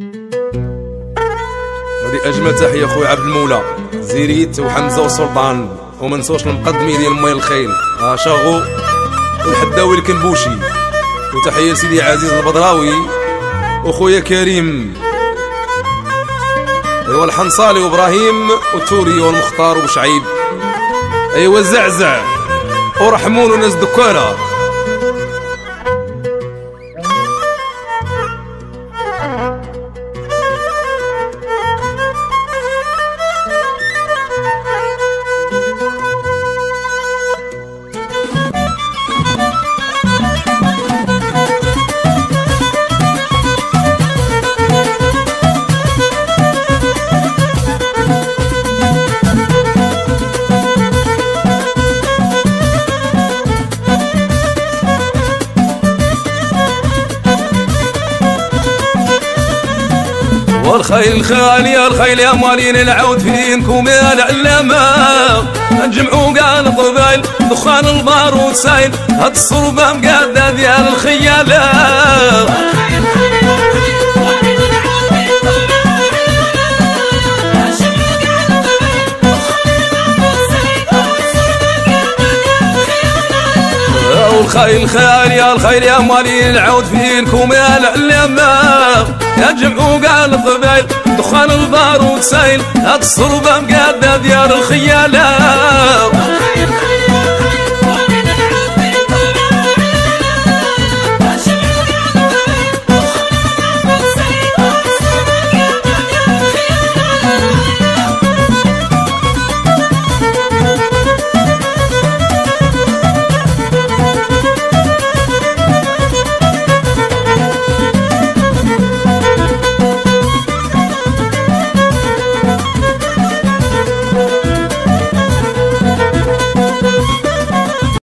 هذه أجمل تحية خويا عبد المولى. زيريت وحمزة وسلطان. وما نسوش المقدمين ديال مي الخيل ها شاغو. والحداوي الكنبوشي. وتحية لسيدي عزيز البدراوي. وخويا كريم. أيوا الحنصالي وإبراهيم. والتوري والمختار وبشعيب أيوا زعزع. ورحمون وناس دكاره والخيل خالي الخيل يا مالين العود فينكم يا العلامة نجمعوا قال الطبيل دخان البارود سايل هاد الصربة مقادة ديال الخيالة الخيل يا الخيل يا مالي العود فينكم يا العلامة يا جمعوا قال الضبيل دخان البارود هاد الصربة مقادة ديال الخيالة